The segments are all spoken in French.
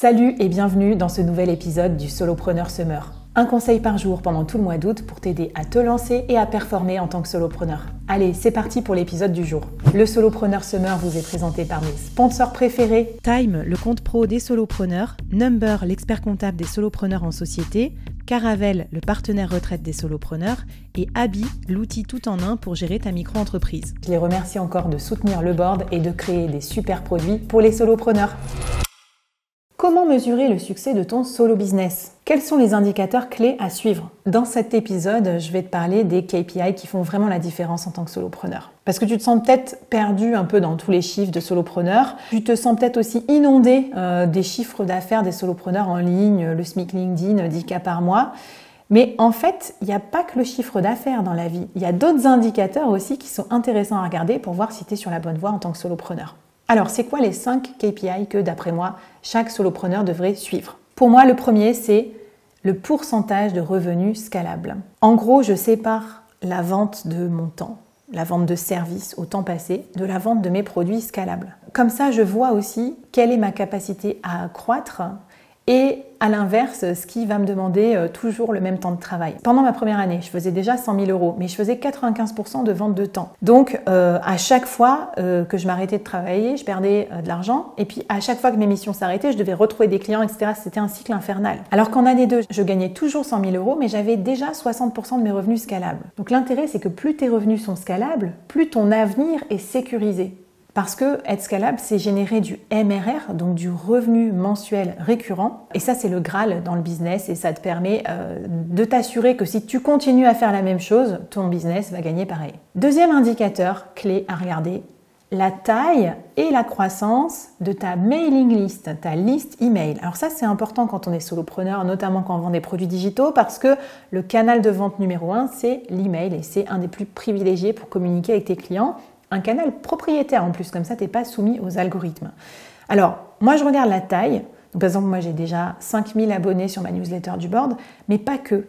Salut et bienvenue dans ce nouvel épisode du Solopreneur Summer. Un conseil par jour pendant tout le mois d'août pour t'aider à te lancer et à performer en tant que solopreneur. Allez, c'est parti pour l'épisode du jour. Le Solopreneur Summer vous est présenté par mes sponsors préférés Time, le compte pro des solopreneurs, Number, l'expert comptable des solopreneurs en société, Caravel, le partenaire retraite des solopreneurs, et Abi, l'outil tout en un pour gérer ta micro-entreprise. Je les remercie encore de soutenir le board et de créer des super produits pour les solopreneurs. Comment mesurer le succès de ton solo business? Quels sont les indicateurs clés à suivre? Dans cet épisode, je vais te parler des KPI qui font vraiment la différence en tant que solopreneur. Parce que tu te sens peut-être perdu un peu dans tous les chiffres de solopreneur. Tu te sens peut-être aussi inondé euh, des chiffres d'affaires des solopreneurs en ligne, le SMIC LinkedIn, 10 cas par mois. Mais en fait, il n'y a pas que le chiffre d'affaires dans la vie. Il y a d'autres indicateurs aussi qui sont intéressants à regarder pour voir si tu es sur la bonne voie en tant que solopreneur. Alors, c'est quoi les 5 KPI que, d'après moi, chaque solopreneur devrait suivre? Pour moi, le premier, c'est le pourcentage de revenus scalables. En gros, je sépare la vente de mon temps, la vente de services au temps passé, de la vente de mes produits scalables. Comme ça, je vois aussi quelle est ma capacité à croître et à l'inverse, ce qui va me demander euh, toujours le même temps de travail. Pendant ma première année, je faisais déjà 100 000 euros, mais je faisais 95% de vente de temps. Donc, euh, à chaque fois euh, que je m'arrêtais de travailler, je perdais de l'argent. Et puis, à chaque fois que mes missions s'arrêtaient, je devais retrouver des clients, etc. C'était un cycle infernal. Alors qu'en année 2, je gagnais toujours 100 000 euros, mais j'avais déjà 60% de mes revenus scalables. Donc, l'intérêt, c'est que plus tes revenus sont scalables, plus ton avenir est sécurisé. Parce que être scalable, c'est générer du MRR, donc du revenu mensuel récurrent. Et ça, c'est le Graal dans le business et ça te permet euh, de t'assurer que si tu continues à faire la même chose, ton business va gagner pareil. Deuxième indicateur clé à regarder, la taille et la croissance de ta mailing list, ta liste email. Alors ça c'est important quand on est solopreneur, notamment quand on vend des produits digitaux, parce que le canal de vente numéro un c'est l'email et c'est un des plus privilégiés pour communiquer avec tes clients un canal propriétaire en plus, comme ça tu n'es pas soumis aux algorithmes. Alors, moi je regarde la taille. par exemple, moi j'ai déjà 5000 abonnés sur ma newsletter du board, mais pas que.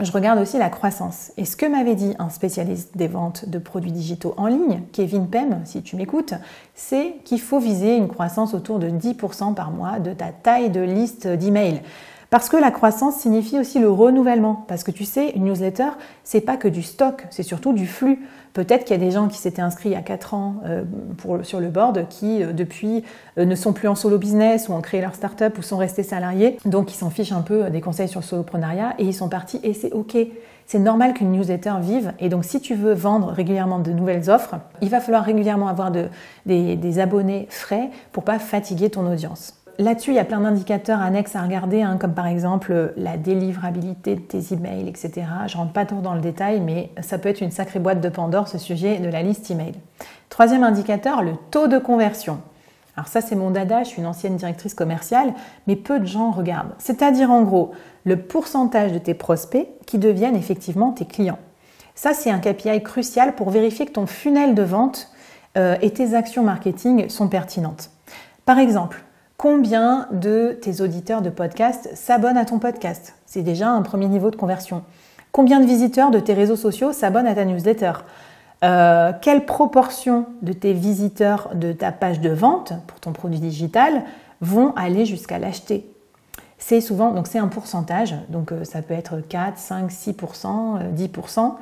Je regarde aussi la croissance. Et ce que m'avait dit un spécialiste des ventes de produits digitaux en ligne, Kevin Pem, si tu m'écoutes, c'est qu'il faut viser une croissance autour de 10% par mois de ta taille de liste d'emails. Parce que la croissance signifie aussi le renouvellement. Parce que tu sais, une newsletter, c'est pas que du stock, c'est surtout du flux. Peut-être qu'il y a des gens qui s'étaient inscrits il y a 4 ans euh, sur le board qui, euh, depuis, euh, ne sont plus en solo business ou ont créé leur start-up ou sont restés salariés. Donc, ils s'en fichent un peu des conseils sur le soloprenariat et ils sont partis et c'est OK. C'est normal qu'une newsletter vive. Et donc, si tu veux vendre régulièrement de nouvelles offres, il va falloir régulièrement avoir des, des abonnés frais pour pas fatiguer ton audience. Là-dessus, il y a plein d'indicateurs annexes à regarder, hein, comme par exemple la délivrabilité de tes emails, etc. Je rentre pas trop dans le détail, mais ça peut être une sacrée boîte de Pandore, ce sujet de la liste email. Troisième indicateur, le taux de conversion. Alors ça, c'est mon dada, je suis une ancienne directrice commerciale, mais peu de gens regardent. C'est-à-dire en gros, le pourcentage de tes prospects qui deviennent effectivement tes clients. Ça, c'est un KPI crucial pour vérifier que ton funnel de vente euh, et tes actions marketing sont pertinentes. Par exemple, Combien de tes auditeurs de podcast s'abonnent à ton podcast? C'est déjà un premier niveau de conversion. Combien de visiteurs de tes réseaux sociaux s'abonnent à ta newsletter? Euh, Quelle proportion de tes visiteurs de ta page de vente pour ton produit digital vont aller jusqu'à l'acheter? C'est souvent, donc c'est un pourcentage, donc euh, ça peut être 4, 5, 6%, 10%.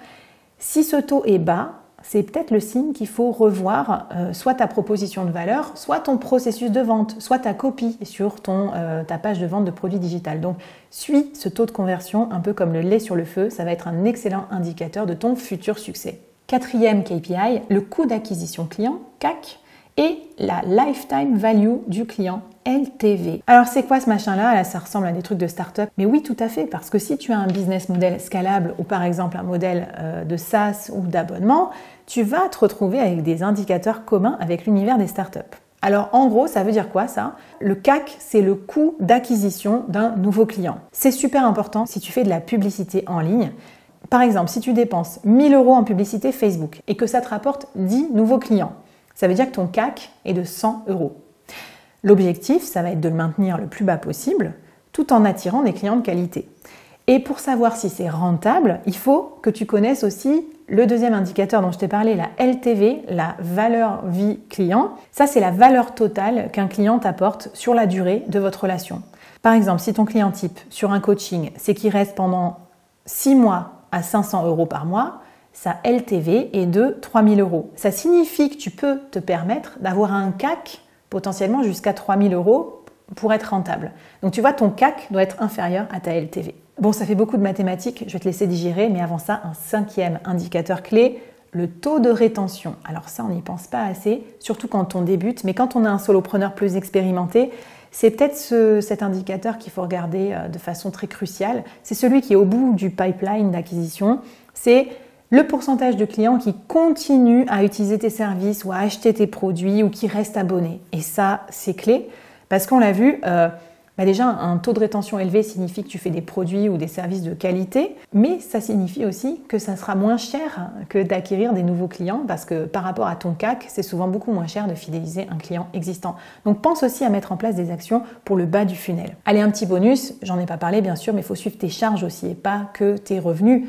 Si ce taux est bas, c'est peut-être le signe qu'il faut revoir euh, soit ta proposition de valeur, soit ton processus de vente, soit ta copie sur euh, ta page de vente de produits digital. Donc, suis ce taux de conversion un peu comme le lait sur le feu, ça va être un excellent indicateur de ton futur succès. Quatrième KPI, le coût d'acquisition client, CAC, et la lifetime value du client, LTV. Alors c'est quoi ce machin-là? Là, ça ressemble à des trucs de start-up. Mais oui, tout à fait, parce que si tu as un business model scalable ou par exemple un modèle euh, de SaaS ou d'abonnement, tu vas te retrouver avec des indicateurs communs avec l'univers des startups. Alors en gros, ça veut dire quoi ça? Le CAC, c'est le coût d'acquisition d'un nouveau client. C'est super important si tu fais de la publicité en ligne. Par exemple, si tu dépenses 1000 euros en publicité Facebook et que ça te rapporte 10 nouveaux clients, ça veut dire que ton CAC est de 100 euros. L'objectif, ça va être de le maintenir le plus bas possible, tout en attirant des clients de qualité. Et pour savoir si c'est rentable, il faut que tu connaisses aussi Le deuxième indicateur dont je t'ai parlé, la LTV, la valeur vie client, ça c'est la valeur totale qu'un client t'apporte sur la durée de votre relation. Par exemple, si ton client type sur un coaching, c'est qu'il reste pendant 6 mois à 500 euros par mois, sa LTV est de 3000 euros. Ça signifie que tu peux te permettre d'avoir un CAC potentiellement jusqu'à 3000 euros pour être rentable. Donc tu vois, ton CAC doit être inférieur à ta LTV. Bon, ça fait beaucoup de mathématiques, je vais te laisser digérer, mais avant ça, un cinquième indicateur clé, le taux de rétention. Alors ça, on n'y pense pas assez, surtout quand on débute, mais quand on a un solopreneur plus expérimenté, c'est peut-être cet indicateur qu'il faut regarder euh, de façon très cruciale. C'est celui qui est au bout du pipeline d'acquisition. C'est le pourcentage de clients qui continuent à utiliser tes services ou à acheter tes produits ou qui restent abonnés. Et ça, c'est clé parce qu'on l'a vu, euh, bah déjà un taux de rétention élevé signifie que tu fais des produits ou des services de qualité, mais ça signifie aussi que ça sera moins cher que d'acquérir des nouveaux clients parce que par rapport à ton CAC, c'est souvent beaucoup moins cher de fidéliser un client existant. Donc pense aussi à mettre en place des actions pour le bas du funnel. Allez, un petit bonus, j'en ai pas parlé bien sûr, mais il faut suivre tes charges aussi et pas que tes revenus.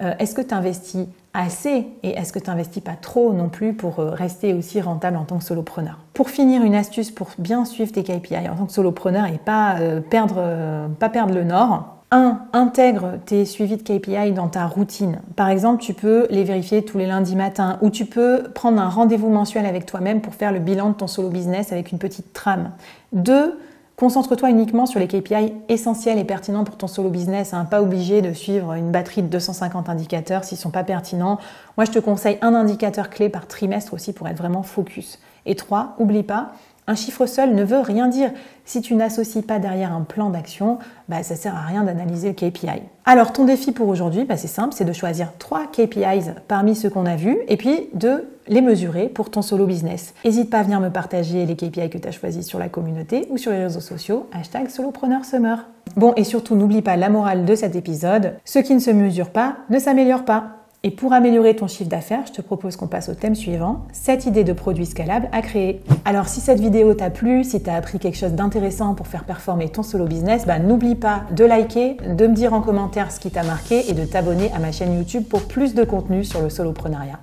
Euh, est-ce que tu investis assez et est-ce que tu n'investis pas trop non plus pour euh, rester aussi rentable en tant que solopreneur? Pour finir, une astuce pour bien suivre tes KPI en tant que solopreneur et pas, euh, perdre, pas perdre le nord. 1. Intègre tes suivis de KPI dans ta routine. Par exemple, tu peux les vérifier tous les lundis matins ou tu peux prendre un rendez-vous mensuel avec toi-même pour faire le bilan de ton solo business avec une petite trame. 2. Concentre-toi uniquement sur les KPI essentiels et pertinents pour ton solo business. Hein. Pas obligé de suivre une batterie de 250 indicateurs s'ils ne sont pas pertinents. Moi, je te conseille un indicateur clé par trimestre aussi pour être vraiment focus. Et 3, oublie pas, un chiffre seul ne veut rien dire. Si tu n'associes pas derrière un plan d'action, bah, ça sert à rien d'analyser le KPI. Alors ton défi pour aujourd'hui, bah, c'est simple, c'est de choisir trois KPIs parmi ceux qu'on a vus et puis de les mesurer pour ton solo business. N'hésite pas à venir me partager les KPI que tu as choisis sur la communauté ou sur les réseaux sociaux, hashtag solopreneurSummer. Bon, et surtout n'oublie pas la morale de cet épisode, ce qui ne se mesure pas ne s'améliore pas. Et pour améliorer ton chiffre d'affaires, je te propose qu'on passe au thème suivant, cette idée de produit scalable à créer. Alors si cette vidéo t'a plu, si tu as appris quelque chose d'intéressant pour faire performer ton solo business, bah, n'oublie pas de liker, de me dire en commentaire ce qui t'a marqué et de t'abonner à ma chaîne YouTube pour plus de contenu sur le soloprenariat.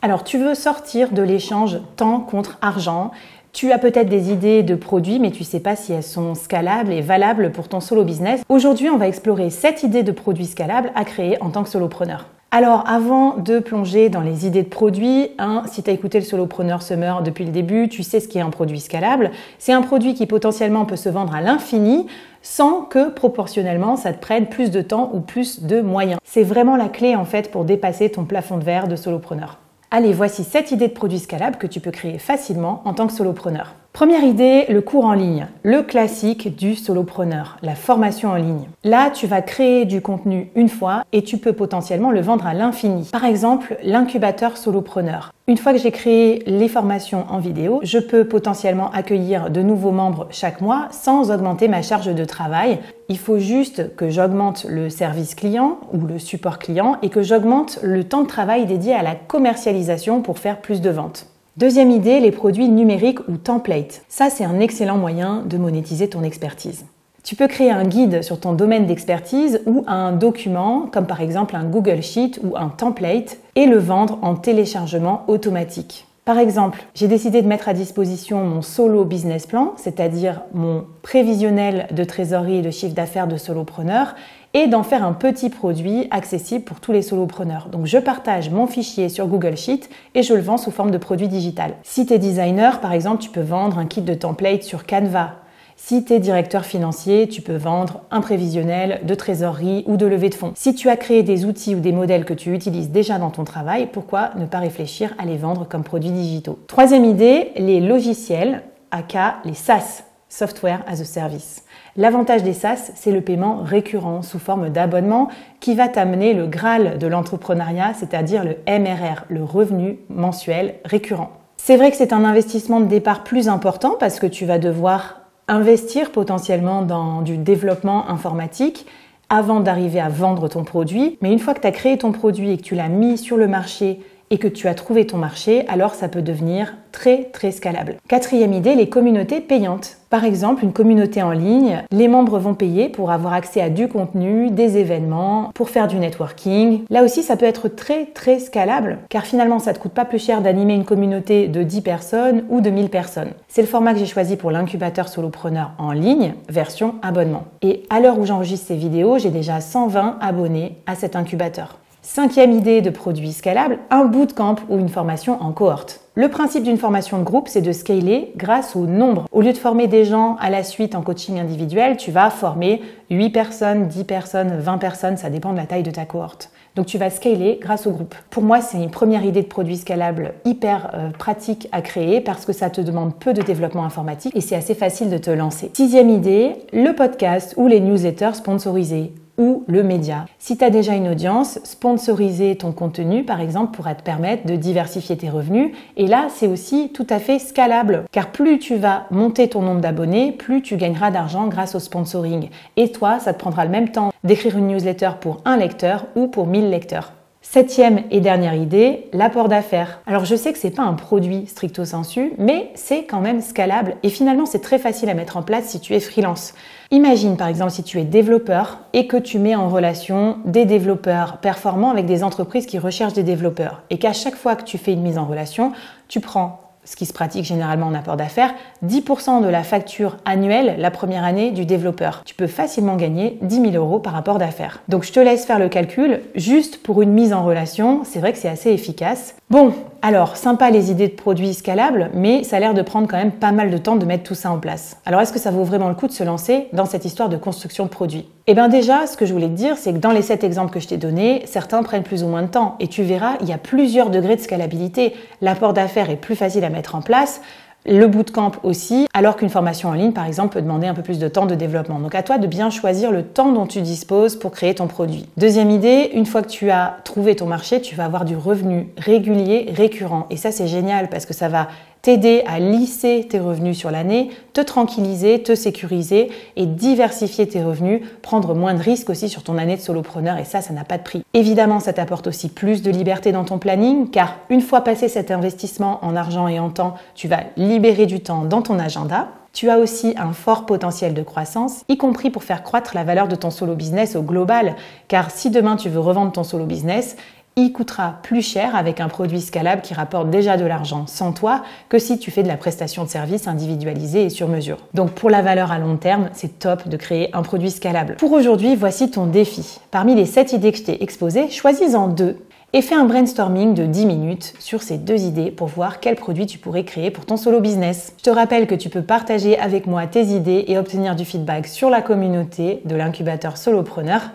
Alors tu veux sortir de l'échange temps contre argent tu as peut-être des idées de produits, mais tu ne sais pas si elles sont scalables et valables pour ton solo business. Aujourd'hui, on va explorer 7 idées de produits scalables à créer en tant que solopreneur. Alors, avant de plonger dans les idées de produits, hein, si tu as écouté le Solopreneur Summer depuis le début, tu sais ce qu'est un produit scalable. C'est un produit qui potentiellement peut se vendre à l'infini sans que proportionnellement ça te prenne plus de temps ou plus de moyens. C'est vraiment la clé en fait pour dépasser ton plafond de verre de solopreneur. Allez, voici 7 idées de produits scalables que tu peux créer facilement en tant que solopreneur. Première idée, le cours en ligne, le classique du solopreneur, la formation en ligne. Là, tu vas créer du contenu une fois et tu peux potentiellement le vendre à l'infini. Par exemple, l'incubateur solopreneur. Une fois que j'ai créé les formations en vidéo, je peux potentiellement accueillir de nouveaux membres chaque mois sans augmenter ma charge de travail. Il faut juste que j'augmente le service client ou le support client et que j'augmente le temps de travail dédié à la commercialisation pour faire plus de ventes. Deuxième idée, les produits numériques ou templates. Ça, c'est un excellent moyen de monétiser ton expertise. Tu peux créer un guide sur ton domaine d'expertise ou un document, comme par exemple un Google Sheet ou un template, et le vendre en téléchargement automatique. Par exemple, j'ai décidé de mettre à disposition mon solo business plan, c'est-à-dire mon prévisionnel de trésorerie et de chiffre d'affaires de solopreneur, et d'en faire un petit produit accessible pour tous les solopreneurs. Donc je partage mon fichier sur Google Sheet et je le vends sous forme de produit digital. Si tu es designer, par exemple, tu peux vendre un kit de template sur Canva. Si tu es directeur financier, tu peux vendre un prévisionnel de trésorerie ou de levée de fonds. Si tu as créé des outils ou des modèles que tu utilises déjà dans ton travail, pourquoi ne pas réfléchir à les vendre comme produits digitaux? Troisième idée, les logiciels, aka les SaaS, Software as a Service. L'avantage des SaaS, c'est le paiement récurrent sous forme d'abonnement qui va t'amener le Graal de l'entrepreneuriat, c'est-à-dire le MRR, le revenu mensuel récurrent. C'est vrai que c'est un investissement de départ plus important parce que tu vas devoir investir potentiellement dans du développement informatique avant d'arriver à vendre ton produit. Mais une fois que tu as créé ton produit et que tu l'as mis sur le marché et que tu as trouvé ton marché, alors ça peut devenir très très scalable. Quatrième idée, les communautés payantes. Par exemple, une communauté en ligne, les membres vont payer pour avoir accès à du contenu, des événements, pour faire du networking. Là aussi, ça peut être très très scalable, car finalement, ça ne te coûte pas plus cher d'animer une communauté de 10 personnes ou de 1000 personnes. C'est le format que j'ai choisi pour l'incubateur solopreneur en ligne, version abonnement. Et à l'heure où j'enregistre ces vidéos, j'ai déjà 120 abonnés à cet incubateur. Cinquième idée de produit scalable, un bootcamp ou une formation en cohorte. Le principe d'une formation de groupe, c'est de scaler grâce au nombre. Au lieu de former des gens à la suite en coaching individuel, tu vas former 8 personnes, 10 personnes, 20 personnes, ça dépend de la taille de ta cohorte. Donc tu vas scaler grâce au groupe. Pour moi, c'est une première idée de produit scalable hyper euh, pratique à créer parce que ça te demande peu de développement informatique et c'est assez facile de te lancer. Sixième idée, le podcast ou les newsletters sponsorisés ou le média. Si tu as déjà une audience, sponsoriser ton contenu, par exemple, pourra te permettre de diversifier tes revenus. Et là, c'est aussi tout à fait scalable, car plus tu vas monter ton nombre d'abonnés, plus tu gagneras d'argent grâce au sponsoring. Et toi, ça te prendra le même temps d'écrire une newsletter pour un lecteur ou pour 1000 lecteurs. Septième et dernière idée, l'apport d'affaires. Alors je sais que c'est pas un produit stricto sensu, mais c'est quand même scalable et finalement c'est très facile à mettre en place si tu es freelance. Imagine par exemple si tu es développeur et que tu mets en relation des développeurs performants avec des entreprises qui recherchent des développeurs et qu'à chaque fois que tu fais une mise en relation, tu prends ce qui se pratique généralement en apport d'affaires, 10% de la facture annuelle la première année du développeur. Tu peux facilement gagner 10 000 euros par rapport d'affaires. Donc je te laisse faire le calcul, juste pour une mise en relation, c'est vrai que c'est assez efficace. Bon, alors, sympa les idées de produits scalables, mais ça a l'air de prendre quand même pas mal de temps de mettre tout ça en place. Alors, est-ce que ça vaut vraiment le coup de se lancer dans cette histoire de construction de produits? Eh bien déjà, ce que je voulais te dire, c'est que dans les sept exemples que je t'ai donnés, certains prennent plus ou moins de temps. Et tu verras, il y a plusieurs degrés de scalabilité. L'apport d'affaires est plus facile à mettre en place le bootcamp aussi, alors qu'une formation en ligne, par exemple, peut demander un peu plus de temps de développement. Donc à toi de bien choisir le temps dont tu disposes pour créer ton produit. Deuxième idée, une fois que tu as trouvé ton marché, tu vas avoir du revenu régulier, récurrent. Et ça, c'est génial parce que ça va t'aider à lisser tes revenus sur l'année, te tranquilliser, te sécuriser et diversifier tes revenus, prendre moins de risques aussi sur ton année de solopreneur et ça, ça n'a pas de prix. Évidemment, ça t'apporte aussi plus de liberté dans ton planning car une fois passé cet investissement en argent et en temps, tu vas libérer du temps dans ton agenda. Tu as aussi un fort potentiel de croissance, y compris pour faire croître la valeur de ton solo business au global. Car si demain tu veux revendre ton solo business, il coûtera plus cher avec un produit scalable qui rapporte déjà de l'argent sans toi que si tu fais de la prestation de service individualisée et sur mesure. Donc pour la valeur à long terme, c'est top de créer un produit scalable. Pour aujourd'hui, voici ton défi. Parmi les 7 idées que je t'ai exposées, choisis-en deux et fais un brainstorming de 10 minutes sur ces deux idées pour voir quel produit tu pourrais créer pour ton solo business. Je te rappelle que tu peux partager avec moi tes idées et obtenir du feedback sur la communauté de l'incubateur solopreneur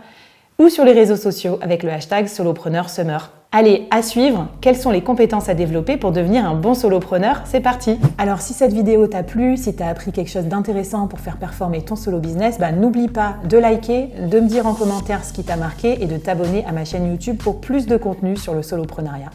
ou sur les réseaux sociaux avec le hashtag Solopreneur Summer. Allez, à suivre, quelles sont les compétences à développer pour devenir un bon solopreneur? C'est parti Alors si cette vidéo t'a plu, si t'as appris quelque chose d'intéressant pour faire performer ton solo business, bah, n'oublie pas de liker, de me dire en commentaire ce qui t'a marqué et de t'abonner à ma chaîne YouTube pour plus de contenu sur le soloprenariat.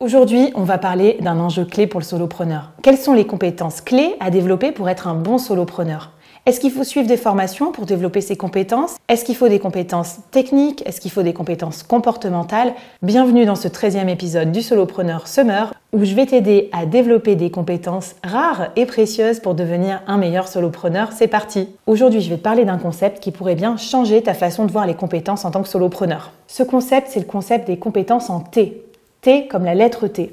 Aujourd'hui, on va parler d'un enjeu clé pour le solopreneur. Quelles sont les compétences clés à développer pour être un bon solopreneur? Est-ce qu'il faut suivre des formations pour développer ses compétences? Est-ce qu'il faut des compétences techniques? Est-ce qu'il faut des compétences comportementales? Bienvenue dans ce 13e épisode du Solopreneur Summer où je vais t'aider à développer des compétences rares et précieuses pour devenir un meilleur solopreneur. C'est parti Aujourd'hui, je vais te parler d'un concept qui pourrait bien changer ta façon de voir les compétences en tant que solopreneur. Ce concept, c'est le concept des compétences en T. T comme la lettre T.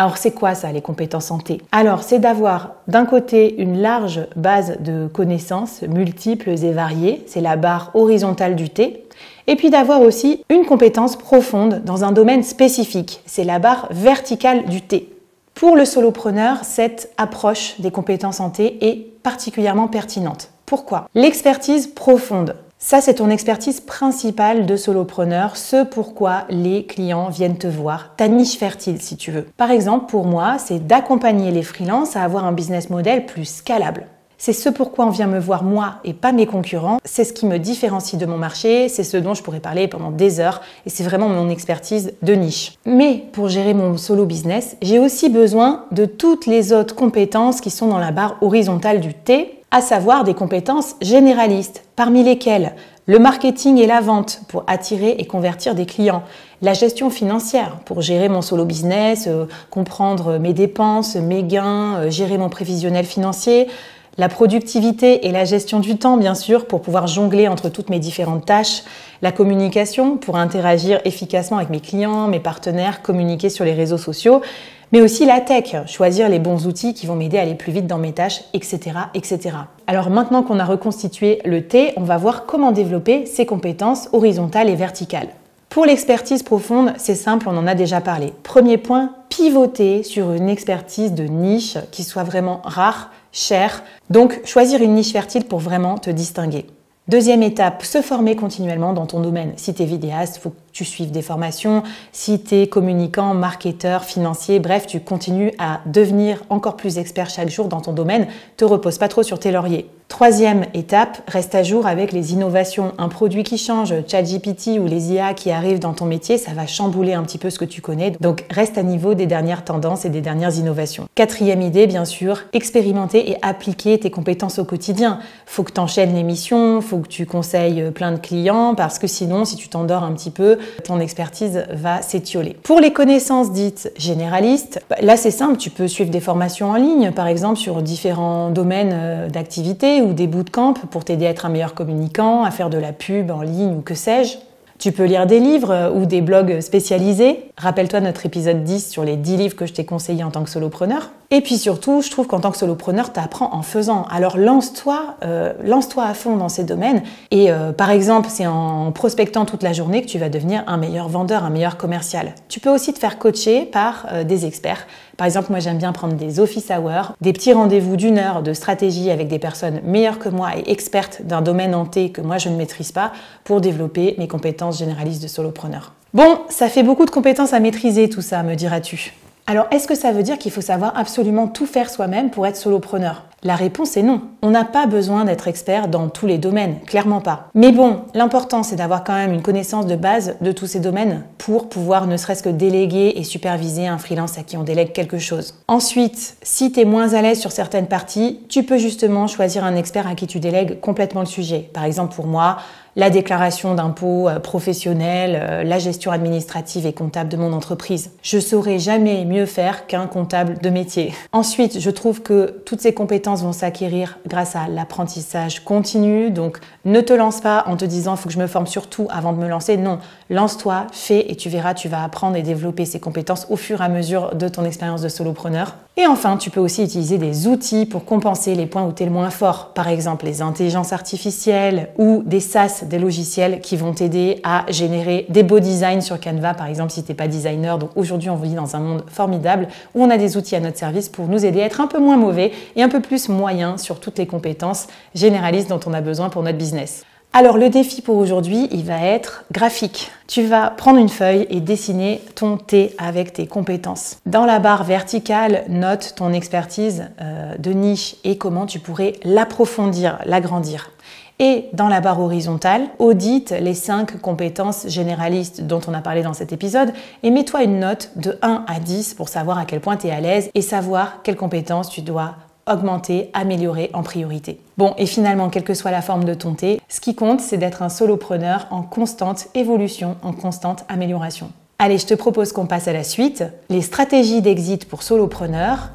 Alors c'est quoi ça, les compétences en T Alors c'est d'avoir d'un côté une large base de connaissances multiples et variées, c'est la barre horizontale du T, et puis d'avoir aussi une compétence profonde dans un domaine spécifique, c'est la barre verticale du T. Pour le solopreneur, cette approche des compétences en T est particulièrement pertinente. Pourquoi? L'expertise profonde. Ça, c'est ton expertise principale de solopreneur, ce pourquoi les clients viennent te voir, ta niche fertile si tu veux. Par exemple, pour moi, c'est d'accompagner les freelances à avoir un business model plus scalable. C'est ce pourquoi on vient me voir moi et pas mes concurrents. C'est ce qui me différencie de mon marché, c'est ce dont je pourrais parler pendant des heures et c'est vraiment mon expertise de niche. Mais pour gérer mon solo business, j'ai aussi besoin de toutes les autres compétences qui sont dans la barre horizontale du T à savoir des compétences généralistes, parmi lesquelles le marketing et la vente pour attirer et convertir des clients, La gestion financière pour gérer mon solo business, euh, comprendre mes dépenses, mes gains, euh, gérer mon prévisionnel financier. La productivité et la gestion du temps, bien sûr, pour pouvoir jongler entre toutes mes différentes tâches. La communication pour interagir efficacement avec mes clients, mes partenaires, communiquer sur les réseaux sociaux mais aussi la tech, choisir les bons outils qui vont m'aider à aller plus vite dans mes tâches, etc., etc. Alors maintenant qu'on a reconstitué le T, on va voir comment développer ces compétences horizontales et verticales. Pour l'expertise profonde, c'est simple, on en a déjà parlé. Premier point, pivoter sur une expertise de niche qui soit vraiment rare, chère. Donc choisir une niche fertile pour vraiment te distinguer. Deuxième étape, se former continuellement dans ton domaine. Si tu es vidéaste, il faut tu suives des formations. Si tu es communicant, marketeur, financier, bref, tu continues à devenir encore plus expert chaque jour dans ton domaine. Te repose pas trop sur tes lauriers. Troisième étape, reste à jour avec les innovations. Un produit qui change, ChatGPT ou les IA qui arrivent dans ton métier, ça va chambouler un petit peu ce que tu connais. Donc reste à niveau des dernières tendances et des dernières innovations. Quatrième idée, bien sûr, expérimenter et appliquer tes compétences au quotidien. Faut que tu enchaînes les missions, faut que tu conseilles plein de clients parce que sinon, si tu t'endors un petit peu, ton expertise va s'étioler. Pour les connaissances dites généralistes, bah, là c'est simple, tu peux suivre des formations en ligne, par exemple sur différents domaines euh, d'activité ou des bootcamps pour t'aider à être un meilleur communicant, à faire de la pub en ligne ou que sais-je. Tu peux lire des livres euh, ou des blogs spécialisés. Rappelle-toi notre épisode 10 sur les 10 livres que je t'ai conseillés en tant que solopreneur. Et puis surtout, je trouve qu'en tant que solopreneur, tu apprends en faisant. Alors lance-toi, euh, lance-toi à fond dans ces domaines. Et euh, par exemple, c'est en prospectant toute la journée que tu vas devenir un meilleur vendeur, un meilleur commercial. Tu peux aussi te faire coacher par des experts par exemple, moi j'aime bien prendre des office hours, des petits rendez-vous d'une heure de stratégie avec des personnes meilleures que moi et expertes d'un domaine entier que moi je ne maîtrise pas pour développer mes compétences généralistes de solopreneur. Bon, ça fait beaucoup de compétences à maîtriser tout ça, me diras-tu. Alors, est-ce que ça veut dire qu'il faut savoir absolument tout faire soi-même pour être solopreneur? La réponse est non. On n'a pas besoin d'être expert dans tous les domaines, clairement pas. Mais bon, l'important c'est d'avoir quand même une connaissance de base de tous ces domaines pour pouvoir ne serait-ce que déléguer et superviser un freelance à qui on délègue quelque chose. Ensuite, si tu es moins à l'aise sur certaines parties, tu peux justement choisir un expert à qui tu délègues complètement le sujet. Par exemple, pour moi, la déclaration d'impôts euh, professionnels, euh, la gestion administrative et comptable de mon entreprise. Je saurais jamais mieux faire qu'un comptable de métier. Ensuite, je trouve que toutes ces compétences vont s'acquérir grâce à l'apprentissage continu. Donc, ne te lance pas en te disant faut que je me forme sur tout avant de me lancer. Non, lance-toi, fais et tu verras, tu vas apprendre et développer ces compétences au fur et à mesure de ton expérience de solopreneur. Et enfin, tu peux aussi utiliser des outils pour compenser les points où tu es le moins fort. Par exemple, les intelligences artificielles ou des SaaS des logiciels qui vont t'aider à générer des beaux designs sur Canva, par exemple, si tu n'es pas designer. Donc aujourd'hui, on vit dans un monde formidable où on a des outils à notre service pour nous aider à être un peu moins mauvais et un peu plus moyen sur toutes les compétences généralistes dont on a besoin pour notre business. Alors le défi pour aujourd'hui, il va être graphique. Tu vas prendre une feuille et dessiner ton T avec tes compétences. Dans la barre verticale, note ton expertise euh, de niche et comment tu pourrais l'approfondir, l'agrandir. Et dans la barre horizontale, audite les 5 compétences généralistes dont on a parlé dans cet épisode et mets-toi une note de 1 à 10 pour savoir à quel point tu es à l'aise et savoir quelles compétences tu dois augmenter, améliorer en priorité. Bon, et finalement, quelle que soit la forme de ton thé, ce qui compte, c'est d'être un solopreneur en constante évolution, en constante amélioration. Allez, je te propose qu'on passe à la suite. Les stratégies d'exit pour solopreneurs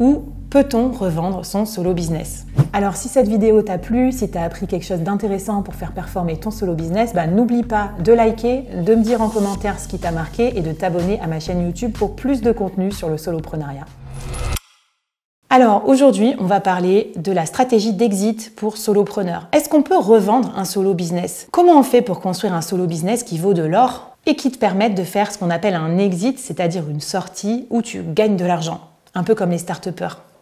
ou peut-on revendre son solo business? Alors si cette vidéo t'a plu, si tu as appris quelque chose d'intéressant pour faire performer ton solo business, bah, n'oublie pas de liker, de me dire en commentaire ce qui t'a marqué et de t'abonner à ma chaîne YouTube pour plus de contenu sur le soloprenariat. Alors aujourd'hui, on va parler de la stratégie d'exit pour solopreneurs. Est-ce qu'on peut revendre un solo business? Comment on fait pour construire un solo business qui vaut de l'or et qui te permette de faire ce qu'on appelle un exit, c'est-à-dire une sortie où tu gagnes de l'argent? Un peu comme les start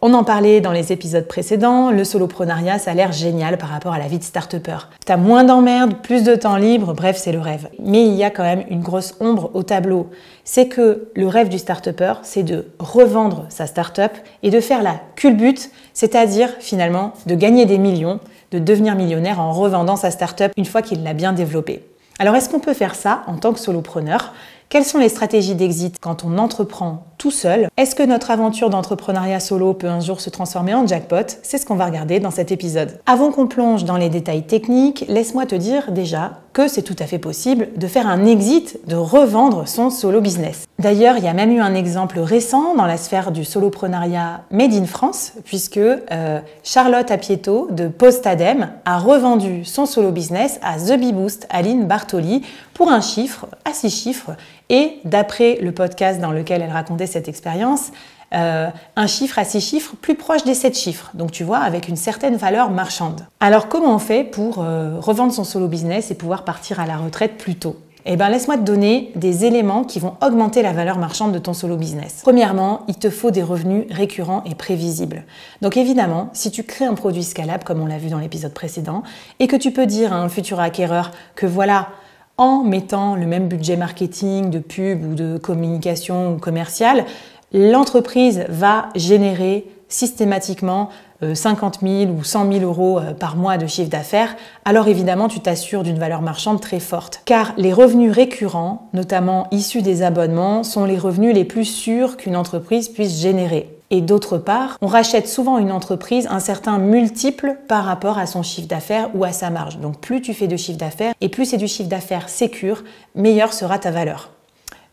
On en parlait dans les épisodes précédents, le soloprenariat, ça a l'air génial par rapport à la vie de start-upper. T'as moins d'emmerdes, plus de temps libre, bref, c'est le rêve. Mais il y a quand même une grosse ombre au tableau. C'est que le rêve du start-upper, c'est de revendre sa start-up et de faire la culbute, c'est-à-dire finalement de gagner des millions, de devenir millionnaire en revendant sa start-up une fois qu'il l'a bien développée. Alors est-ce qu'on peut faire ça en tant que solopreneur? Quelles sont les stratégies d'exit quand on entreprend tout seul? Est-ce que notre aventure d'entrepreneuriat solo peut un jour se transformer en jackpot? C'est ce qu'on va regarder dans cet épisode. Avant qu'on plonge dans les détails techniques, laisse-moi te dire déjà que c'est tout à fait possible de faire un exit, de revendre son solo business. D'ailleurs, il y a même eu un exemple récent dans la sphère du soloprenariat Made in France, puisque euh, Charlotte Apieto de Postadem a revendu son solo business à The Bee Boost, Aline Bartoli, pour un chiffre, à six chiffres, et d'après le podcast dans lequel elle racontait cette expérience, euh, un chiffre à six chiffres plus proche des sept chiffres. Donc tu vois, avec une certaine valeur marchande. Alors comment on fait pour euh, revendre son solo business et pouvoir partir à la retraite plus tôt? Eh bien, laisse-moi te donner des éléments qui vont augmenter la valeur marchande de ton solo business. Premièrement, il te faut des revenus récurrents et prévisibles. Donc évidemment, si tu crées un produit scalable, comme on l'a vu dans l'épisode précédent, et que tu peux dire à un futur acquéreur que voilà, en mettant le même budget marketing, de pub ou de communication ou commercial, l'entreprise va générer systématiquement 50 euh, 000 ou 100 000 euros euh, par mois de chiffre d'affaires, alors évidemment tu t'assures d'une valeur marchande très forte. Car les revenus récurrents, notamment issus des abonnements, sont les revenus les plus sûrs qu'une entreprise puisse générer. Et d'autre part, on rachète souvent une entreprise un certain multiple par rapport à son chiffre d'affaires ou à sa marge. Donc plus tu fais de chiffre d'affaires et plus c'est du chiffre d'affaires sécure, meilleure sera ta valeur.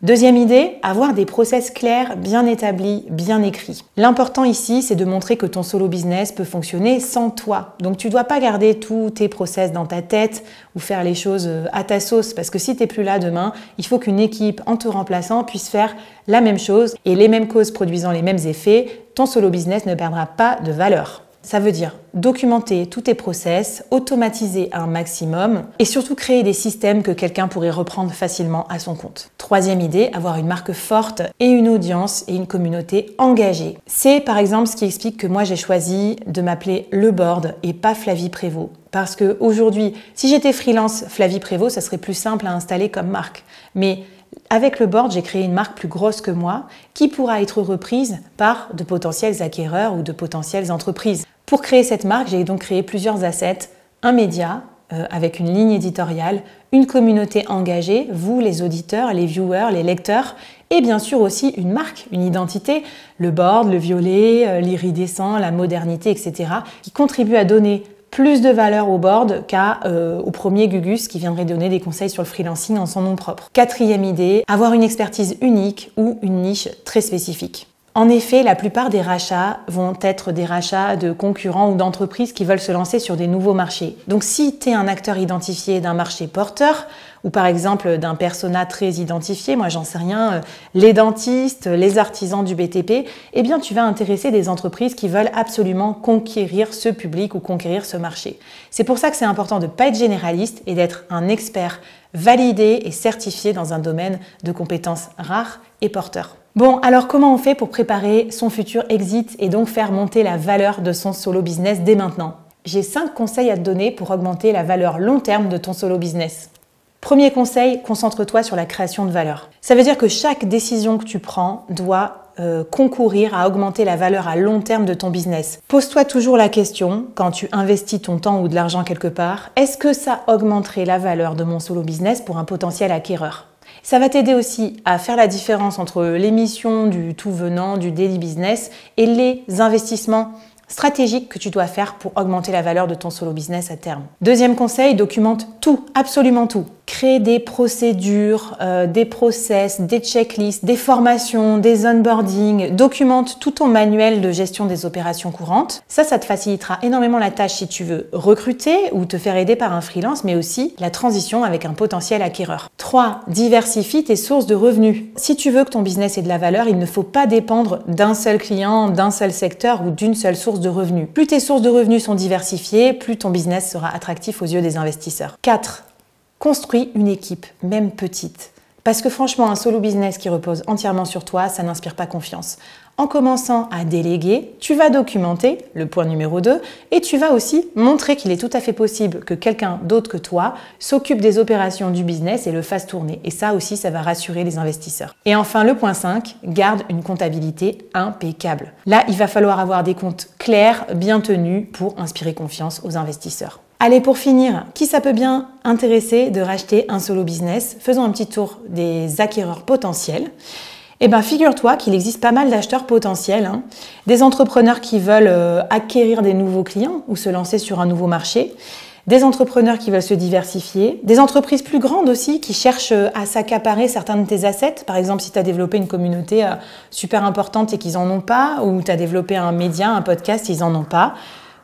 Deuxième idée, avoir des process clairs, bien établis, bien écrits. L'important ici, c'est de montrer que ton solo business peut fonctionner sans toi. Donc tu dois pas garder tous tes process dans ta tête ou faire les choses euh, à ta sauce parce que si tu n'es plus là demain, il faut qu'une équipe en te remplaçant puisse faire la même chose et les mêmes causes produisant les mêmes effets, ton solo business ne perdra pas de valeur. Ça veut dire documenter tous tes process, automatiser un maximum et surtout créer des systèmes que quelqu'un pourrait reprendre facilement à son compte. Troisième idée, avoir une marque forte et une audience et une communauté engagée. C'est par exemple ce qui explique que moi j'ai choisi de m'appeler Le Board et pas Flavie Prévost. Parce que aujourd'hui, si j'étais freelance Flavie Prévost, ça serait plus simple à installer comme marque. Mais avec le board, j'ai créé une marque plus grosse que moi qui pourra être reprise par de potentiels acquéreurs ou de potentielles entreprises. Pour créer cette marque, j'ai donc créé plusieurs assets, un média euh, avec une ligne éditoriale, une communauté engagée, vous les auditeurs, les viewers, les lecteurs, et bien sûr aussi une marque, une identité, le board, le violet, euh, l'iridescent, la modernité, etc., qui contribuent à donner plus de valeur au board qu'à euh, au premier Gugus qui viendrait donner des conseils sur le freelancing en son nom propre. Quatrième idée, avoir une expertise unique ou une niche très spécifique. En effet, la plupart des rachats vont être des rachats de concurrents ou d'entreprises qui veulent se lancer sur des nouveaux marchés. Donc si tu un acteur identifié d'un marché porteur, ou par exemple d'un persona très identifié, moi j'en sais rien, euh, les dentistes, les artisans du BTP, eh bien tu vas intéresser des entreprises qui veulent absolument conquérir ce public ou conquérir ce marché. C'est pour ça que c'est important de ne pas être généraliste et d'être un expert validé et certifié dans un domaine de compétences rares et porteurs. Bon, alors comment on fait pour préparer son futur exit et donc faire monter la valeur de son solo business dès maintenant? J'ai 5 conseils à te donner pour augmenter la valeur long terme de ton solo business. Premier conseil, concentre-toi sur la création de valeur. Ça veut dire que chaque décision que tu prends doit euh, concourir à augmenter la valeur à long terme de ton business. Pose-toi toujours la question, quand tu investis ton temps ou de l'argent quelque part, est-ce que ça augmenterait la valeur de mon solo business pour un potentiel acquéreur? Ça va t'aider aussi à faire la différence entre l'émission du tout venant, du daily business et les investissements stratégiques que tu dois faire pour augmenter la valeur de ton solo business à terme. Deuxième conseil, documente tout, absolument tout créer des procédures, euh, des process, des checklists, des formations, des onboarding, documente tout ton manuel de gestion des opérations courantes. Ça, ça te facilitera énormément la tâche si tu veux recruter ou te faire aider par un freelance, mais aussi la transition avec un potentiel acquéreur. 3. Diversifie tes sources de revenus. Si tu veux que ton business ait de la valeur, il ne faut pas dépendre d'un seul client, d'un seul secteur ou d'une seule source de revenus. Plus tes sources de revenus sont diversifiées, plus ton business sera attractif aux yeux des investisseurs. 4. Construis une équipe, même petite. Parce que franchement, un solo business qui repose entièrement sur toi, ça n'inspire pas confiance. En commençant à déléguer, tu vas documenter, le point numéro 2, et tu vas aussi montrer qu'il est tout à fait possible que quelqu'un d'autre que toi s'occupe des opérations du business et le fasse tourner. Et ça aussi, ça va rassurer les investisseurs. Et enfin, le point 5, garde une comptabilité impeccable. Là, il va falloir avoir des comptes clairs, bien tenus pour inspirer confiance aux investisseurs. Allez, pour finir, qui ça peut bien intéresser de racheter un solo business Faisons un petit tour des acquéreurs potentiels? Eh bien, figure-toi qu'il existe pas mal d'acheteurs potentiels, hein. des entrepreneurs qui veulent euh, acquérir des nouveaux clients ou se lancer sur un nouveau marché, des entrepreneurs qui veulent se diversifier, des entreprises plus grandes aussi qui cherchent euh, à s'accaparer certains de tes assets. Par exemple, si tu as développé une communauté euh, super importante et qu'ils n'en ont pas, ou tu as développé un média, un podcast, ils n'en ont pas.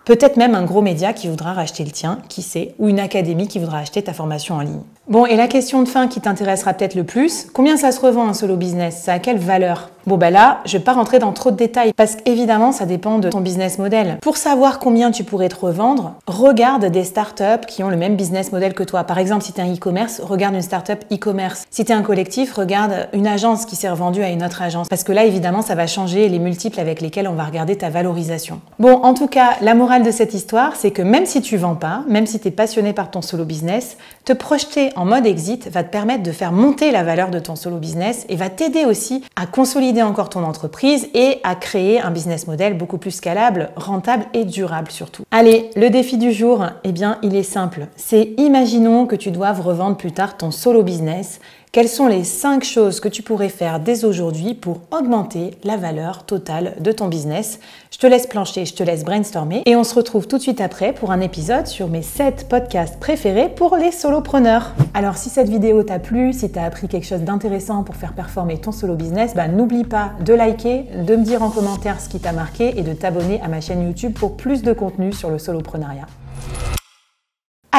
Peut-être même un gros média qui voudra racheter le tien, qui sait, ou une académie qui voudra acheter ta formation en ligne. Bon, et la question de fin qui t'intéressera peut-être le plus, combien ça se revend un solo business? Ça a quelle valeur? Bon, ben là, je vais pas rentrer dans trop de détails parce qu'évidemment, ça dépend de ton business model. Pour savoir combien tu pourrais te revendre, regarde des startups qui ont le même business model que toi. Par exemple, si tu es un e-commerce, regarde une startup e-commerce. Si tu es un collectif, regarde une agence qui s'est revendue à une autre agence. Parce que là, évidemment, ça va changer les multiples avec lesquels on va regarder ta valorisation. Bon, en tout cas, la morale de cette histoire, c'est que même si tu vends pas, même si tu es passionné par ton solo business, te projeter en mode exit va te permettre de faire monter la valeur de ton solo business et va t'aider aussi à consolider encore ton entreprise et à créer un business model beaucoup plus scalable, rentable et durable surtout. Allez, le défi du jour, eh bien, il est simple. C'est imaginons que tu doives revendre plus tard ton solo business quelles sont les 5 choses que tu pourrais faire dès aujourd'hui pour augmenter la valeur totale de ton business? Je te laisse plancher, je te laisse brainstormer et on se retrouve tout de suite après pour un épisode sur mes 7 podcasts préférés pour les solopreneurs. Alors si cette vidéo t'a plu, si tu as appris quelque chose d'intéressant pour faire performer ton solo business, bah, n'oublie pas de liker, de me dire en commentaire ce qui t'a marqué et de t'abonner à ma chaîne YouTube pour plus de contenu sur le soloprenariat.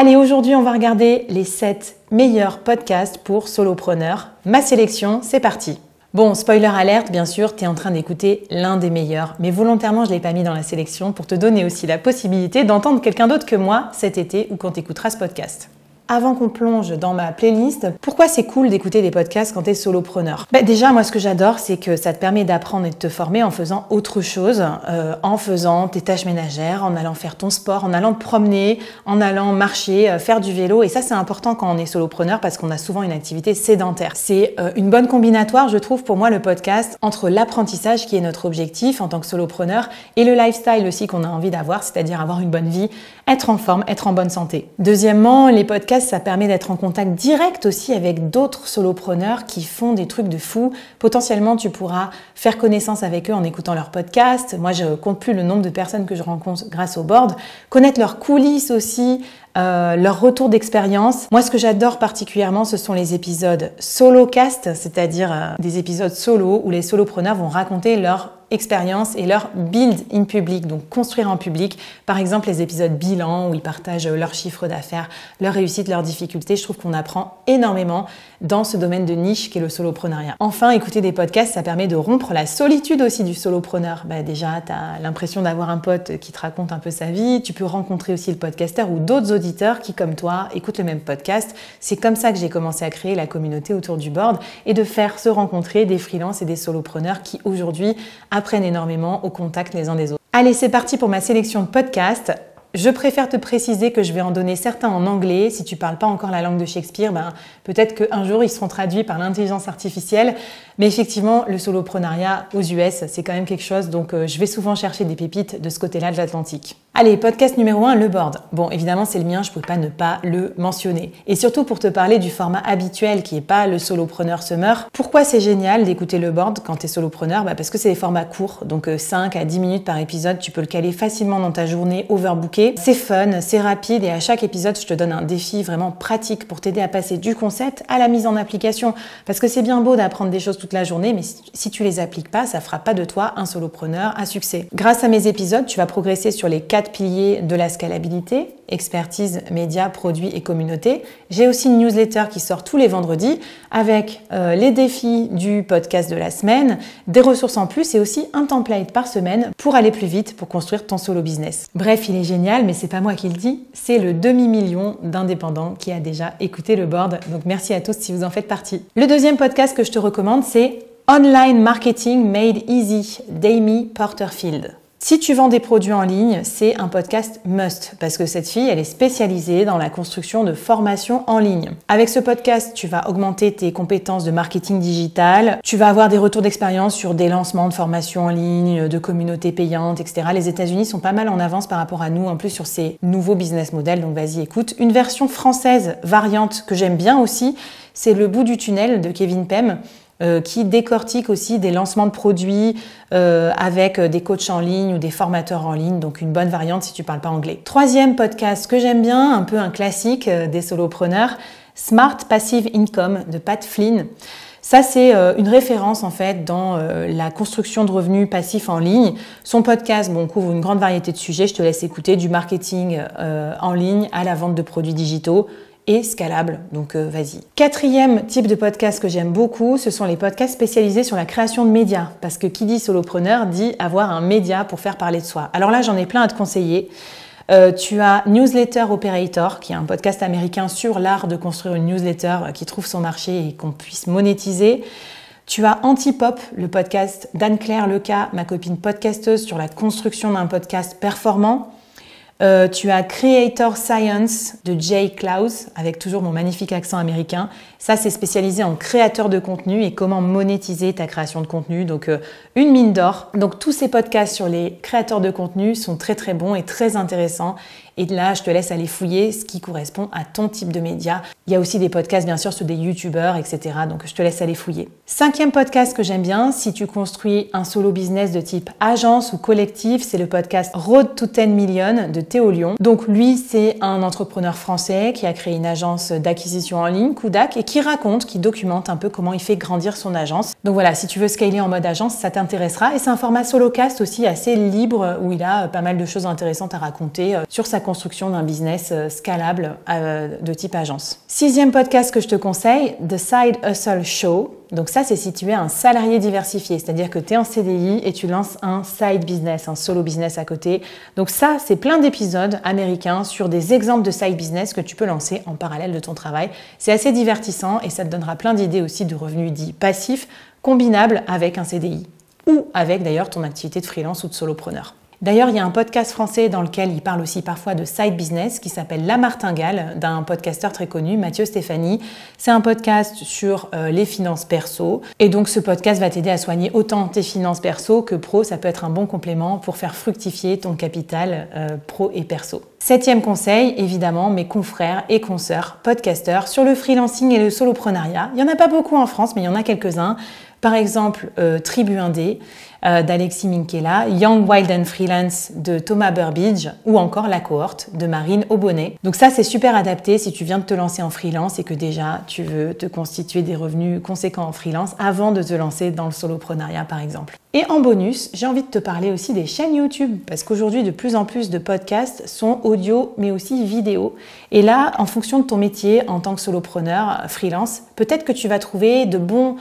Allez, aujourd'hui, on va regarder les 7 meilleurs podcasts pour solopreneurs. Ma sélection, c'est parti. Bon, spoiler alerte, bien sûr, tu es en train d'écouter l'un des meilleurs, mais volontairement, je ne l'ai pas mis dans la sélection pour te donner aussi la possibilité d'entendre quelqu'un d'autre que moi cet été ou quand tu écouteras ce podcast avant qu'on plonge dans ma playlist, pourquoi c'est cool d'écouter des podcasts quand tu es solopreneur? Bah Déjà, moi, ce que j'adore, c'est que ça te permet d'apprendre et de te former en faisant autre chose, euh, en faisant tes tâches ménagères, en allant faire ton sport, en allant te promener, en allant marcher, euh, faire du vélo. Et ça, c'est important quand on est solopreneur parce qu'on a souvent une activité sédentaire. C'est euh, une bonne combinatoire, je trouve, pour moi, le podcast entre l'apprentissage qui est notre objectif en tant que solopreneur et le lifestyle aussi qu'on a envie d'avoir, c'est-à-dire avoir une bonne vie, être en forme, être en bonne santé. Deuxièmement, les podcasts ça permet d'être en contact direct aussi avec d'autres solopreneurs qui font des trucs de fou. Potentiellement, tu pourras faire connaissance avec eux en écoutant leur podcast. Moi, je compte plus le nombre de personnes que je rencontre grâce au board. Connaître leurs coulisses aussi, euh, leur retour d'expérience. Moi, ce que j'adore particulièrement, ce sont les épisodes solo cast, c'est-à-dire euh, des épisodes solo où les solopreneurs vont raconter leur expérience et leur build in public, donc construire en public. Par exemple, les épisodes bilan où ils partagent leurs chiffres d'affaires, leurs réussites, leurs difficultés. Je trouve qu'on apprend énormément dans ce domaine de niche qu'est le soloprenariat. Enfin, écouter des podcasts, ça permet de rompre la solitude aussi du solopreneur. Bah, déjà, tu as l'impression d'avoir un pote qui te raconte un peu sa vie. Tu peux rencontrer aussi le podcasteur ou d'autres auditeurs qui, comme toi, écoutent le même podcast. C'est comme ça que j'ai commencé à créer la communauté autour du board et de faire se rencontrer des freelances et des solopreneurs qui aujourd'hui apprennent énormément au contact les uns des autres. Allez, c'est parti pour ma sélection de podcasts. Je préfère te préciser que je vais en donner certains en anglais. Si tu parles pas encore la langue de Shakespeare, ben, peut-être qu'un jour ils seront traduits par l'intelligence artificielle. Mais effectivement, le soloprenariat aux US, c'est quand même quelque chose. Donc, euh, je vais souvent chercher des pépites de ce côté-là de l'Atlantique. Allez, podcast numéro 1, le board. Bon, évidemment, c'est le mien, je ne peux pas ne pas le mentionner. Et surtout pour te parler du format habituel qui n'est pas le solopreneur summer. Pourquoi c'est génial d'écouter le board quand tu es solopreneur? Bah Parce que c'est des formats courts, donc 5 euh, à 10 minutes par épisode. Tu peux le caler facilement dans ta journée overbookée. C'est fun, c'est rapide et à chaque épisode, je te donne un défi vraiment pratique pour t'aider à passer du concept à la mise en application. Parce que c'est bien beau d'apprendre des choses tout la journée, mais si tu les appliques pas, ça fera pas de toi un solopreneur à succès. Grâce à mes épisodes, tu vas progresser sur les quatre piliers de la scalabilité, expertise, médias, produits et communauté. J'ai aussi une newsletter qui sort tous les vendredis avec euh, les défis du podcast de la semaine, des ressources en plus et aussi un template par semaine pour aller plus vite pour construire ton solo business. Bref, il est génial, mais c'est pas moi qui le dis, c'est le demi-million d'indépendants qui a déjà écouté le board. Donc merci à tous si vous en faites partie. Le deuxième podcast que je te recommande, c'est Online Marketing Made Easy d'Amy Porterfield. Si tu vends des produits en ligne, c'est un podcast must parce que cette fille, elle est spécialisée dans la construction de formations en ligne. Avec ce podcast, tu vas augmenter tes compétences de marketing digital, tu vas avoir des retours d'expérience sur des lancements de formations en ligne, de communautés payantes, etc. Les États-Unis sont pas mal en avance par rapport à nous, en plus sur ces nouveaux business models, donc vas-y écoute. Une version française variante que j'aime bien aussi, c'est Le bout du tunnel de Kevin Pem qui décortique aussi des lancements de produits avec des coachs en ligne ou des formateurs en ligne, donc une bonne variante si tu parles pas anglais. Troisième podcast que j'aime bien, un peu un classique des solopreneurs, Smart Passive Income de Pat Flynn. Ça, c'est euh, une référence en fait dans euh, la construction de revenus passifs en ligne. Son podcast bon, couvre une grande variété de sujets. Je te laisse écouter du marketing euh, en ligne à la vente de produits digitaux scalable. Donc vas-y. Quatrième type de podcast que j'aime beaucoup, ce sont les podcasts spécialisés sur la création de médias. Parce que qui dit solopreneur dit avoir un média pour faire parler de soi. Alors là, j'en ai plein à te conseiller. Euh, tu as Newsletter Operator, qui est un podcast américain sur l'art de construire une newsletter qui trouve son marché et qu'on puisse monétiser. Tu as Antipop, le podcast d'Anne-Claire Leca, ma copine podcasteuse, sur la construction d'un podcast performant. Euh, tu as Creator Science de Jay Klaus, avec toujours mon magnifique accent américain. Ça, c'est spécialisé en créateur de contenu et comment monétiser ta création de contenu. Donc, euh, une mine d'or. Donc, tous ces podcasts sur les créateurs de contenu sont très très bons et très intéressants. Et là, je te laisse aller fouiller ce qui correspond à ton type de média. Il y a aussi des podcasts, bien sûr, sur des youtubeurs, etc. Donc, je te laisse aller fouiller. Cinquième podcast que j'aime bien, si tu construis un solo business de type agence ou collectif, c'est le podcast Road to 10 Million de Théo Lyon. Donc, lui, c'est un entrepreneur français qui a créé une agence d'acquisition en ligne, Kudak, et qui raconte, qui documente un peu comment il fait grandir son agence. Donc voilà, si tu veux scaler en mode agence, ça t'intéressera. Et c'est un format solocast aussi assez libre où il a pas mal de choses intéressantes à raconter euh, sur sa d'un business euh, scalable euh, de type agence. Sixième podcast que je te conseille, The Side Hustle Show. Donc ça, c'est si tu es un salarié diversifié, c'est-à-dire que tu es en CDI et tu lances un side business, un solo business à côté. Donc ça, c'est plein d'épisodes américains sur des exemples de side business que tu peux lancer en parallèle de ton travail. C'est assez divertissant et ça te donnera plein d'idées aussi de revenus dits passifs combinables avec un CDI ou avec d'ailleurs ton activité de freelance ou de solopreneur. D'ailleurs, il y a un podcast français dans lequel il parle aussi parfois de side business qui s'appelle La Martingale d'un podcasteur très connu, Mathieu Stéphanie. C'est un podcast sur euh, les finances perso. Et donc, ce podcast va t'aider à soigner autant tes finances perso que pro. Ça peut être un bon complément pour faire fructifier ton capital euh, pro et perso. Septième conseil, évidemment, mes confrères et consoeurs podcasteurs sur le freelancing et le soloprenariat. Il n'y en a pas beaucoup en France, mais il y en a quelques-uns. Par exemple, euh, Tribu Indé euh, d'Alexis Minkela, Young Wild and Freelance de Thomas Burbidge ou encore La Cohorte de Marine Aubonnet. Donc ça, c'est super adapté si tu viens de te lancer en freelance et que déjà tu veux te constituer des revenus conséquents en freelance avant de te lancer dans le soloprenariat par exemple. Et en bonus, j'ai envie de te parler aussi des chaînes YouTube parce qu'aujourd'hui, de plus en plus de podcasts sont audio mais aussi vidéo. Et là, en fonction de ton métier en tant que solopreneur, freelance, peut-être que tu vas trouver de bons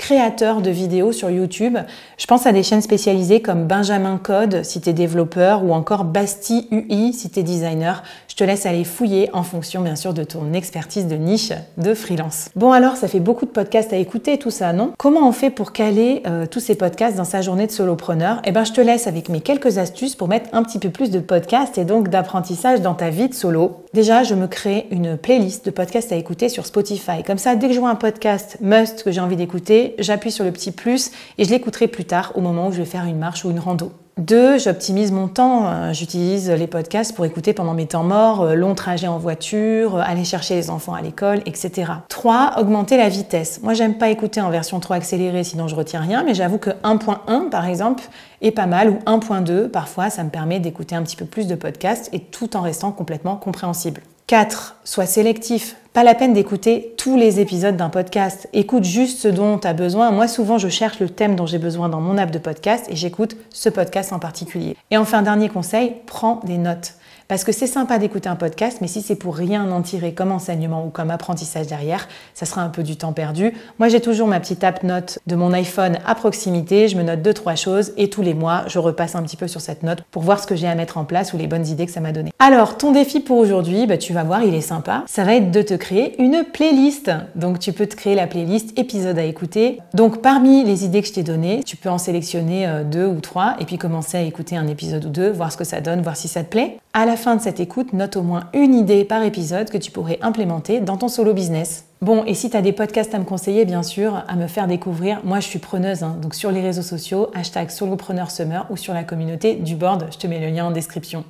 créateurs de vidéos sur YouTube. Je pense à des chaînes spécialisées comme Benjamin Code si tu développeur ou encore Basti UI si designer. Je te laisse aller fouiller en fonction bien sûr de ton expertise de niche de freelance. Bon alors ça fait beaucoup de podcasts à écouter tout ça, non? Comment on fait pour caler euh, tous ces podcasts dans sa journée de solopreneur? Eh ben je te laisse avec mes quelques astuces pour mettre un petit peu plus de podcasts et donc d'apprentissage dans ta vie de solo. Déjà, je me crée une playlist de podcasts à écouter sur Spotify. Comme ça, dès que je vois un podcast must que j'ai envie d'écouter, j'appuie sur le petit plus et je l'écouterai plus tard au moment où je vais faire une marche ou une rando. Deux, j'optimise mon temps. Euh, j'utilise les podcasts pour écouter pendant mes temps morts, euh, longs trajets en voiture, euh, aller chercher les enfants à l'école, etc. Trois, augmenter la vitesse. Moi, j'aime pas écouter en version trop accélérée, sinon je retiens rien, mais j'avoue que 1.1, par exemple, est pas mal, ou 1.2, parfois, ça me permet d'écouter un petit peu plus de podcasts et tout en restant complètement compréhensible. 4. Sois sélectif. Pas la peine d'écouter tous les épisodes d'un podcast. Écoute juste ce dont tu as besoin. Moi, souvent, je cherche le thème dont j'ai besoin dans mon app de podcast et j'écoute ce podcast en particulier. Et enfin, dernier conseil, prends des notes. Parce que c'est sympa d'écouter un podcast, mais si c'est pour rien en tirer comme enseignement ou comme apprentissage derrière, ça sera un peu du temps perdu. Moi, j'ai toujours ma petite app note de mon iPhone à proximité. Je me note deux, trois choses et tous les mois, je repasse un petit peu sur cette note pour voir ce que j'ai à mettre en place ou les bonnes idées que ça m'a donné. Alors, ton défi pour aujourd'hui, bah, tu vas voir, il est sympa. Ça va être de te créer une playlist. Donc, tu peux te créer la playlist épisode à écouter. Donc, parmi les idées que je t'ai données, tu peux en sélectionner euh, deux ou trois et puis commencer à écouter un épisode ou deux, voir ce que ça donne, voir si ça te plaît. À la fin de cette écoute, note au moins une idée par épisode que tu pourrais implémenter dans ton solo business. Bon, et si tu as des podcasts à me conseiller, bien sûr, à me faire découvrir, moi je suis preneuse. Hein. donc sur les réseaux sociaux, hashtag solopreneur summer ou sur la communauté du board, je te mets le lien en description.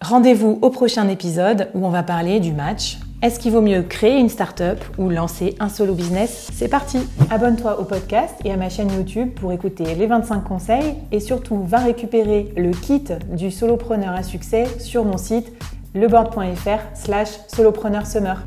Rendez-vous au prochain épisode où on va parler du match. Est-ce qu'il vaut mieux créer une start-up ou lancer un solo business? C'est parti Abonne-toi au podcast et à ma chaîne YouTube pour écouter les 25 conseils et surtout va récupérer le kit du solopreneur à succès sur mon site leboard.fr slash solopreneur summer.